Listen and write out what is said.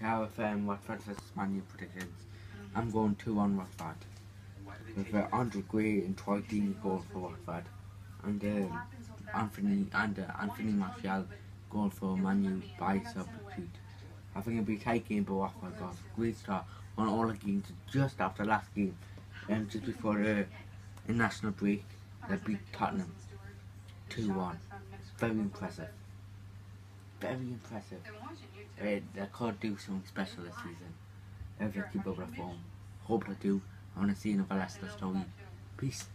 Yeah, with um, Watford Man U predictions. I'm going 2 1 Watford. With uh, Andre Gray and Troy Deeney going for Watford. And um, Anthony and uh, Anthony Martial going for Man U by substitute. I think it'll be a tight game, but Watford got a great start on all the games just after last game. Um, just before the uh, national break, they beat Tottenham 2 1. Very impressive. Very impressive. Uh, they could do something special this season. If they keep up their form. Hope they do. I want to see another Leicester story. Peace.